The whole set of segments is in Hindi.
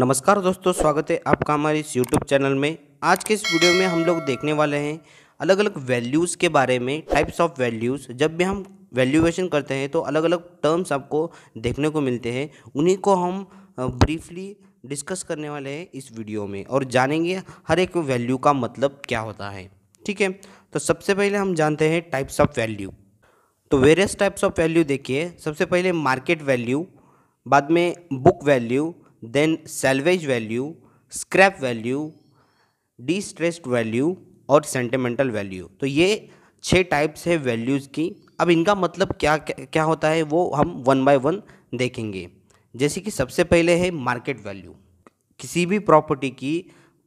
नमस्कार दोस्तों, स्वागत है आपका हमारे इस यूट्यूब चैनल में। आज के इस वीडियो में हम लोग देखने वाले हैं अलग अलग वैल्यूज़ के बारे में टाइप्स ऑफ़ वैल्यूज़ जब भी हम वैल्यूएशन करते हैं तो अलग अलग टर्म्स आपको देखने को मिलते हैं। उन्हीं को हम ब्रीफली डिस्कस करने वाले हैं इस वीडियो में और जानेंगे हर एक वैल्यू का मतलब क्या होता है। ठीक है? तो सबसे पहले हम जानते हैं टाइप्स ऑफ़ वैल्यू तो वेरियस टाइप्स ऑफ़ वैल्यू देखिए। सबसे पहले मार्केट वैल्यू बाद में book value then salvage value scrap value distressed value और सेंटिमेंटल वैल्यू तो ये छः टाइप्स है वैल्यूज़ की। अब इनका मतलब क्या क्या होता है वो हम वन बाय वन देखेंगे। जैसे कि सबसे पहले है मार्केट वैल्यू किसी भी प्रॉपर्टी की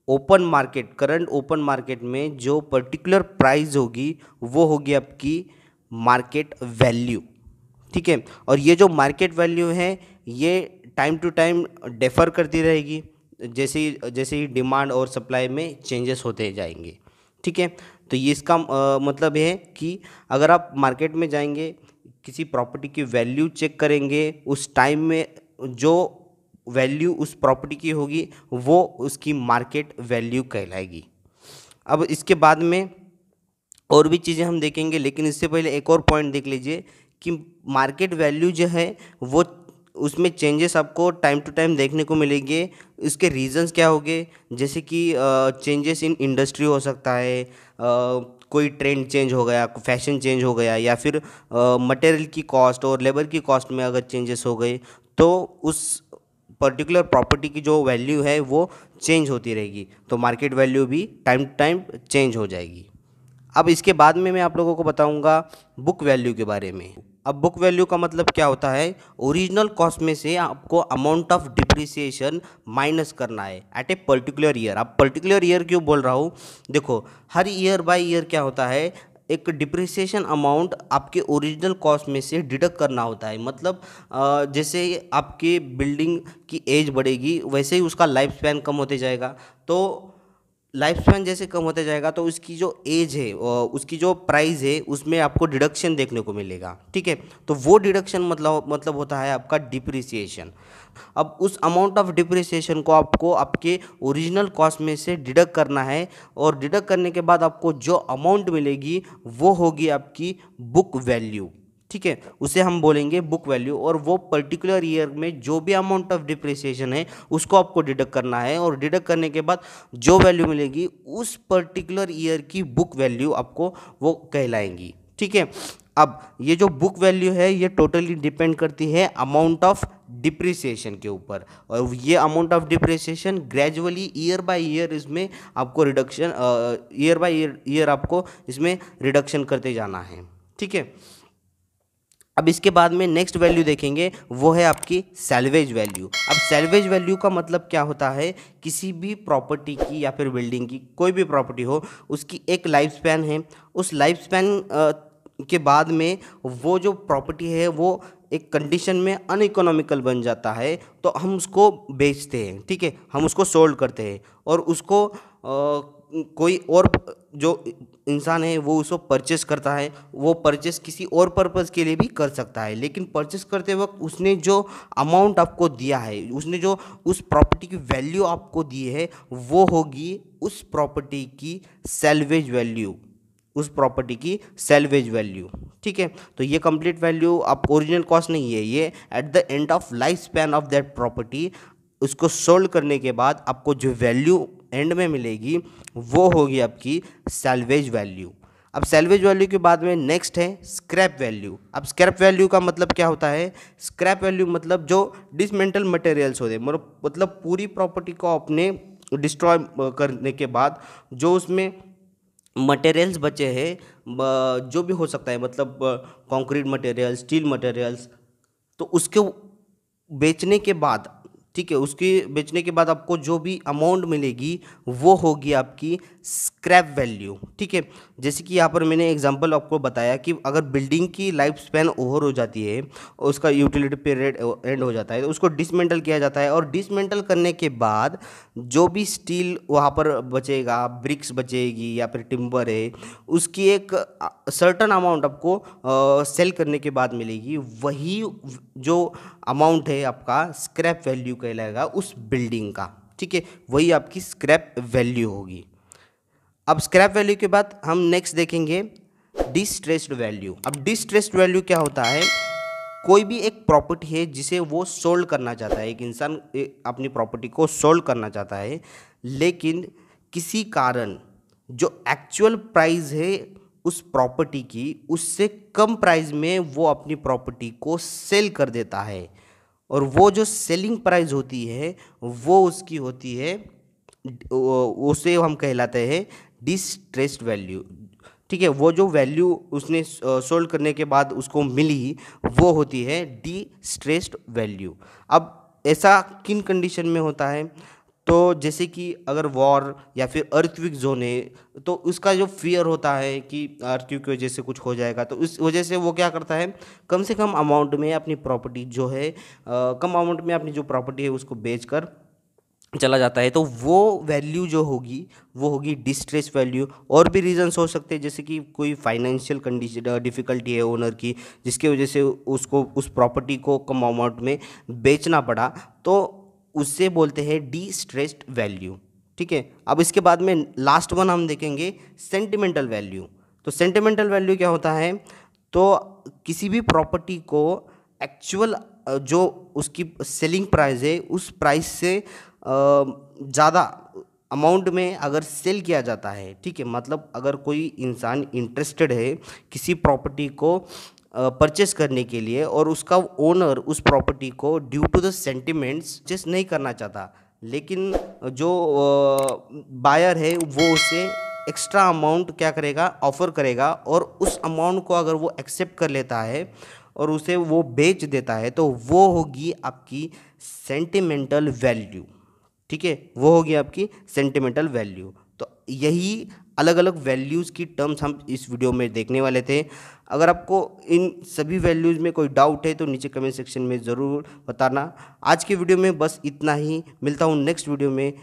open market current open market में जो पर्टिकुलर प्राइस होगी, वो होगी आपकी मार्केट वैल्यू ठीक है? और ये जो मार्केट वैल्यू है, ये टाइम टू टाइम डेफर करती रहेगी जैसे जैसे ही डिमांड और सप्लाई में चेंजेस होते जाएँगे। ठीक है? तो ये इसका आ, मतलब है कि अगर आप मार्केट में जाएँगे किसी प्रॉपर्टी की वैल्यू चेक करेंगे उस टाइम में जो वैल्यू उस प्रॉपर्टी की होगी वो उसकी मार्केट वैल्यू कहलाएगी। अब इसके बाद में और भी चीज़ें हम देखेंगे लेकिन इससे पहले एक और पॉइंट देख लीजिए कि मार्केट वैल्यू जो है वो उसमें चेंजेस आपको टाइम टू टाइम देखने को मिलेंगे। इसके रीजंस क्या होंगे? जैसे कि चेंजेस इन इंडस्ट्री हो सकता है कोई ट्रेंड चेंज हो गया फ़ैशन चेंज हो गया, या फिर मटेरियल की कॉस्ट और लेबर की कॉस्ट में अगर चेंजेस हो गए तो उस पर्टिकुलर प्रॉपर्टी की जो वैल्यू है, वो चेंज होती रहेगी। तो मार्केट वैल्यू भी टाइम टू टाइम चेंज हो जाएगी। अब इसके बाद में मैं आप लोगों को बताऊँगा बुक वैल्यू के बारे में। अब बुक वैल्यू का मतलब क्या होता है? ओरिजिनल कॉस्ट में से आपको अमाउंट ऑफ़ डिप्रिसिएशन माइनस करना है एट ए पर्टिकुलर ईयर अब पर्टिकुलर ईयर क्यों बोल रहा हूँ? देखो, हर ईयर बाय ईयर क्या होता है? एक डिप्रिसिएशन अमाउंट आपके ओरिजिनल कॉस्ट में से डिडक्ट करना होता है। मतलब जैसे आपके बिल्डिंग की एज बढ़ेगी, वैसे ही उसका लाइफ स्पैन कम होते जाएगा। तो लाइफ स्पैन जैसे कम होता जाएगा तो उसकी जो एज है उसकी जो प्राइस है, उसमें आपको डिडक्शन देखने को मिलेगा, ठीक है? तो वो डिडक्शन मतलब मतलब होता है आपका डिप्रिसिएशन। अब उस अमाउंट ऑफ़ डिप्रिसिएशन को आपको आपके ओरिजिनल कॉस्ट में से डिडक्ट करना है, और डिडक्ट करने के बाद आपको जो अमाउंट मिलेगी, वो होगी आपकी बुक वैल्यू ठीक है, उसे हम बोलेंगे बुक वैल्यू और वो पर्टिकुलर ईयर में जो भी अमाउंट ऑफ़ डिप्रिसिएशन है, उसको आपको डिडक्ट करना है और डिडक्ट करने के बाद जो वैल्यू मिलेगी, उस पर्टिकुलर ईयर की बुक वैल्यू आपको वो कहलाएँगी। ठीक है, अब ये जो बुक वैल्यू है, ये टोटली डिपेंड करती है अमाउंट ऑफ़ डिप्रिसिएशन के ऊपर। और ये amount of depreciation gradually year by year इसमें आपको reduction year by year year आपको इसमें रिडक्शन करते जाना है। ठीक है अब इसके बाद में नेक्स्ट वैल्यू देखेंगे वो है आपकी सेल्वेज वैल्यू अब सैलवेज वैल्यू का मतलब क्या होता है? किसी भी प्रॉपर्टी की या फिर बिल्डिंग की कोई भी प्रॉपर्टी हो उसकी एक लाइफ स्पैन है. उस लाइफ स्पैन के बाद में वो जो प्रॉपर्टी है वो एक कंडीशन में अनइकोनॉमिकल बन जाता है तो हम उसको बेचते हैं ठीक है? हम उसको सोल्ड करते हैं और उसको आ, कोई और जो इंसान है, वो उसको परचेस करता है, वो परचेस किसी और पर्पज़ के लिए भी कर सकता है। लेकिन परचेस करते वक्त उसने जो अमाउंट आपको दिया है, उसने जो उस प्रॉपर्टी की वैल्यू आपको दी है, वो होगी उस प्रॉपर्टी की सेल्वेज वैल्यू उस प्रॉपर्टी की सेल्वेज वैल्यू ठीक है? तो ये कंप्लीट वैल्यू आप ओरिजिनल कॉस्ट नहीं है, ये at the end of life span of that property उसको सोल्ड करने के बाद आपको जो वैल्यू एंड में मिलेगी, वो होगी आपकी सेल्वेज वैल्यू अब सेल्वेज वैल्यू के बाद में नेक्स्ट है स्क्रैप वैल्यू अब स्क्रैप वैल्यू का मतलब क्या होता है? स्क्रैप वैल्यू मतलब जो डिसमेंटल मटेरियल्स होते हैं मतलब पूरी प्रॉपर्टी को अपने डिस्ट्रॉय करने के बाद जो उसमें मटेरियल्स बचे हैं जो भी हो सकता है मतलब कंक्रीट मटेरियल स्टील मटेरियल्स तो उसके बेचने के बाद ठीक है, उसके बेचने के बाद आपको जो भी अमाउंट मिलेगी, वो होगी आपकी स्क्रैप वैल्यू ठीक है। जैसे कि यहाँ पर मैंने एग्जांपल आपको बताया कि अगर बिल्डिंग की लाइफ स्पैन ओवर हो जाती है, उसका यूटिलिटी पीरियड एंड हो जाता है तो उसको डिसमेंटल किया जाता है और डिसमेंटल करने के बाद जो भी स्टील वहाँ पर बचेगा ब्रिक्स बचेगी या फिर टिम्बर है, उसकी एक सर्टन अमाउंट आपको सेल करने के बाद मिलेगी। वही जो अमाउंट है आपका स्क्रैप वैल्यू कहलाएगा उस बिल्डिंग का। ठीक है? वही आपकी स्क्रैप वैल्यू होगी। अब स्क्रैप वैल्यू के बाद हम नेक्स्ट देखेंगे डिस्ट्रेस्ड वैल्यू अब डिस्ट्रेस्ड वैल्यू क्या होता है? कोई भी एक प्रॉपर्टी है जिसे वो सोल्ड करना चाहता है। एक इंसान अपनी प्रॉपर्टी को सोल्ड करना चाहता है। लेकिन किसी कारण जो एक्चुअल प्राइस है उस प्रॉपर्टी की, उससे कम प्राइस में वो अपनी प्रॉपर्टी को सेल कर देता है। और वो जो सेलिंग प्राइस होती है, वो उसकी होती है उसे हम कहलाते हैं डिस्ट्रेस्ड वैल्यू ठीक है, वो जो वैल्यू उसने सोल्ड करने के बाद उसको मिली, वो होती है डिस्ट्रेस्ड वैल्यू अब ऐसा किन कंडीशन में होता है? तो जैसे कि अगर वॉर या फिर अर्थविक जोन है तो उसका जो फियर होता है कि अर्थक्विक की वजह से कुछ हो जाएगा तो उस वजह से वो क्या करता है कम से कम अमाउंट में अपनी प्रॉपर्टी जो है आ, कम अमाउंट में अपनी जो प्रॉपर्टी है उसको बेच कर चला जाता है। तो वो वैल्यू जो होगी वो होगी डिस्ट्रेस वैल्यू और भी रीजंस हो सकते हैं जैसे कि कोई फाइनेंशियल कंडीशन डिफ़िकल्टी है ओनर की जिसकी वजह से उसको उस प्रॉपर्टी को कम अमाउंट में बेचना पड़ा। तो उससे बोलते हैं डी स्ट्रेस्ड वैल्यू। ठीक है? अब इसके बाद में लास्ट वन हम देखेंगे सेंटिमेंटल वैल्यू। तो सेंटिमेंटल वैल्यू क्या होता है? तो किसी भी प्रॉपर्टी को एक्चुअल, जो उसकी सेलिंग प्राइस है, उस प्राइस से ज़्यादा अमाउंट में अगर सेल किया जाता है, ठीक है? मतलब अगर कोई इंसान इंटरेस्टेड है किसी प्रॉपर्टी को परचेस करने के लिए और उसका ओनर उस प्रॉपर्टी को due to the sentiments purchase नहीं करना चाहता। लेकिन जो बायर है, वो उसे एक्स्ट्रा अमाउंट क्या करेगा? ऑफ़र करेगा और उस अमाउंट को अगर वो एक्सेप्ट कर लेता है और उसे वो बेच देता है तो वो होगी आपकी सेंटिमेंटल वैल्यू ठीक है? वो होगी आपकी सेंटिमेंटल वैल्यू तो यही अलग अलग वैल्यूज़ की टर्म्स हम इस वीडियो में देखने वाले थे। अगर आपको इन सभी वैल्यूज़ में कोई डाउट है तो नीचे कमेंट सेक्शन में ज़रूर बताना। आज के वीडियो में बस इतना ही। मिलता हूँ नेक्स्ट वीडियो में।